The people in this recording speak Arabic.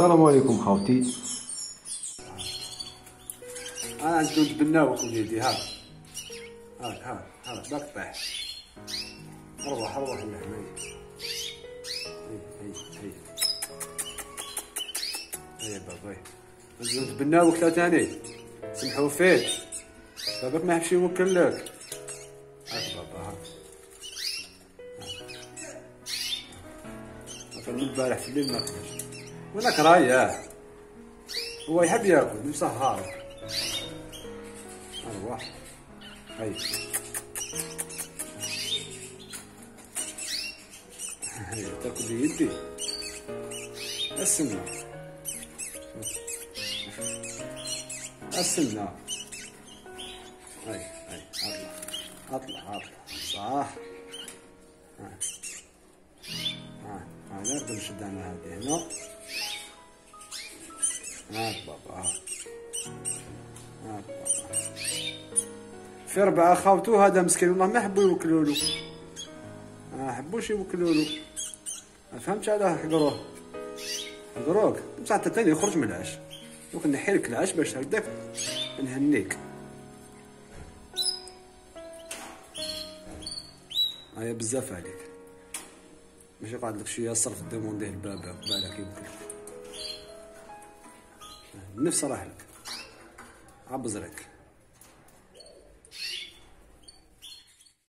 السلام عليكم خاوتي أنا ندوز بالناوك وليدي ها. ها ها ها باك طيح أروح أروح اللحمة هي هي هي هي بابا ندوز بالناوك ثلاثة تاني. سمحوا فيه باباك ما يحبش يوكل لك. هاك بابا ها. من البارح في الليل ما أكلش. وأنا كرايه هو يحب يأكل مسهر ارواح هاي هاي تأكل بيدي السنة السنة هاي هاي أطلع. أطلع أطلع. صح. ها ها ها نقدر نشد أنا هذه. هنا هاك بابا. هاك بابا. في أربعة خاوتو هذا مسكين. والله ما حبوا يوكلوا له ما حبوش يوكلوا له ما فهمتش علاه حقروه. حقروك؟ بصح حتى تاني يخرج من العش. ممكن نحي لك العش باش هكداك نهنيك. هيا بزاف عليك. ماشي قاعد لك شوية صرف ديمونديه لباباك بالك يوكلك النفس راح لك عبز